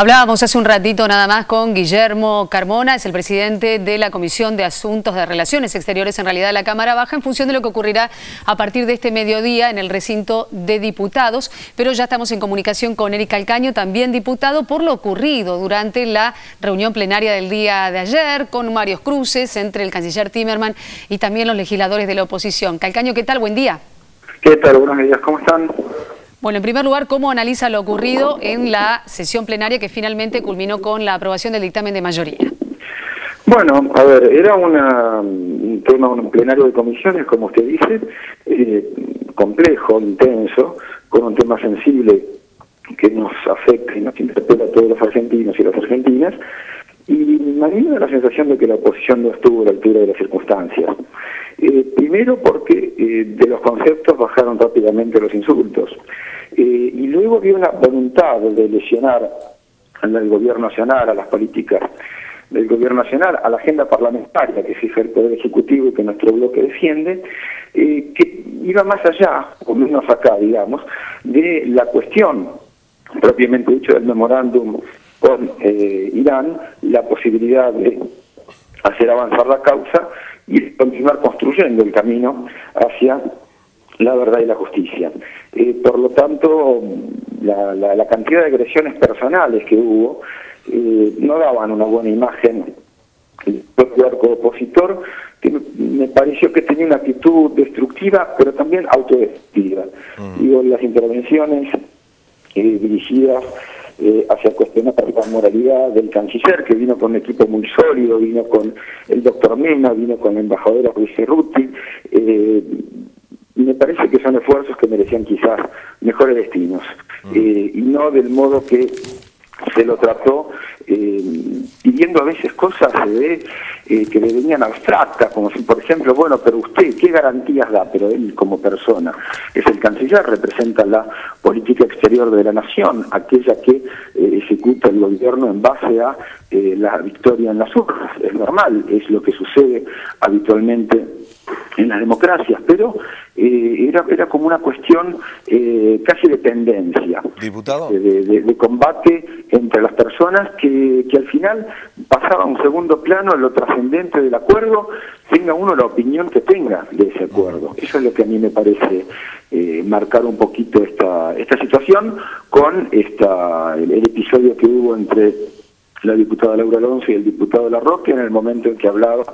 Hablábamos hace un ratito nada más con Guillermo Carmona, es el presidente de la Comisión de Asuntos de Relaciones Exteriores, en realidad de la Cámara Baja, en función de lo que ocurrirá a partir de este mediodía en el recinto de diputados. Pero ya estamos en comunicación con Eric Calcaño, también diputado, por lo ocurrido durante la reunión plenaria del día de ayer, con varios cruces entre el canciller Timerman y también los legisladores de la oposición. Calcaño, ¿qué tal? Buen día. ¿Qué tal? Buenos días, ¿cómo están? Bueno, en primer lugar, ¿cómo analiza lo ocurrido en la sesión plenaria que finalmente culminó con la aprobación del dictamen de mayoría? Bueno, a ver, era un tema, un plenario de comisiones, como usted dice, eh, complejo, intenso, con un tema sensible que nos afecta y nos interpela a todos los argentinos y las argentinas, y me da la sensación de que la oposición no estuvo a la altura de las circunstancias. Eh, primero porque eh, de los conceptos bajaron rápidamente los insultos. Eh, y luego había una voluntad de lesionar al gobierno nacional, a las políticas del gobierno nacional, a la agenda parlamentaria que fija el Poder Ejecutivo y que nuestro bloque defiende, que iba más allá, o menos acá, digamos, de la cuestión propiamente dicho del memorándum con Irán, la posibilidad de hacer avanzar la causa y continuar construyendo el camino hacia la verdad y la justicia. Eh, por lo tanto, la, la, cantidad de agresiones personales que hubo eh, no daban una buena imagen del propio arco opositor, que me pareció que tenía una actitud destructiva, pero también autodestructiva. Mm. Digo, las intervenciones eh, dirigidas eh, hacia cuestionar la moralidad del canciller, que vino con un equipo muy sólido, vino con el doctor Mena, vino con la embajadora Luis Cerruti. Eh, me parece que son esfuerzos que merecían quizás mejores destinos, mm. eh, y no del modo que se lo trató eh, pidiendo a veces cosas eh, que le venían abstractas, como si, por ejemplo, bueno, pero usted, ¿qué garantías da? Pero él como persona es el canciller, representa la política exterior de la nación, aquella que eh, ejecuta el gobierno en base a eh, la victoria en las urnas. Es normal, es lo que sucede habitualmente en las democracias, pero eh, era, era como una cuestión eh, casi de tendencia, ¿Diputado? De, combate entre las personas que, que al final pasaba a un segundo plano lo trascendente del acuerdo, tenga uno la opinión que tenga de ese acuerdo. Eso es lo que a mí me parece eh, marcar un poquito esta, esta situación con esta, el, episodio que hubo entre la diputada Laura Alonso y el diputado Larroque en el momento en que hablaba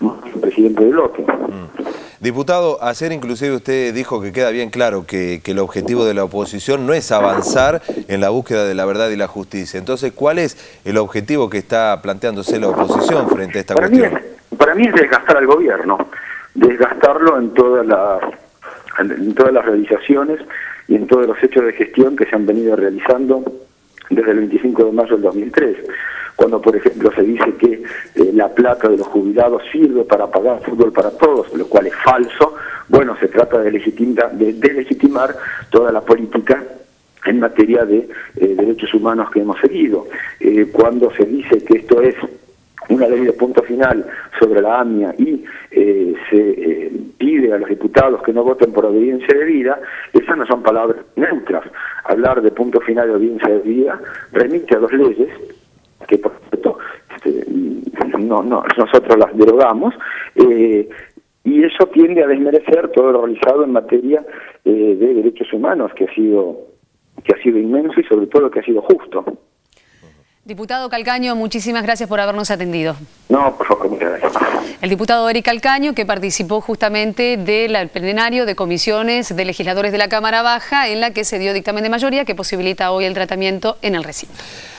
el presidente del bloque. Mm. Diputado, ayer inclusive usted dijo que queda bien claro que, el objetivo de la oposición no es avanzar en la búsqueda de la verdad y la justicia. Entonces, ¿cuál es el objetivo que está planteándose la oposición frente a esta cuestión? para mí es desgastar al gobierno, desgastarlo en todas las, en todas las realizaciones y en todos los hechos de gestión que se han venido realizando desde el 25 de mayo del 2003 cuando por ejemplo se dice que eh, la plata de los jubilados sirve para pagar fútbol para todos, lo cual es falso, bueno, se trata de, legitimar, de legitimar toda la política en materia de eh, derechos humanos que hemos seguido. Eh, cuando se dice que esto es una ley de punto final sobre la AMIA y se pide a los diputados que no voten por obediencia de vida, esas no son palabras neutras. Hablar de punto final de obediencia de vida remite a dos leyes que por cierto este, no, no, nosotros las derogamos, eh, y eso tiende a desmerecer todo lo realizado en materia eh, de derechos humanos, que ha sido que ha sido inmenso y sobre todo que ha sido justo. Diputado Calcaño, muchísimas gracias por habernos atendido. No, por favor, muchas gracias. El diputado Eric Calcaño, que participó justamente del plenario de comisiones de legisladores de la Cámara Baja, en la que se dio dictamen de mayoría que posibilita hoy el tratamiento en el recinto.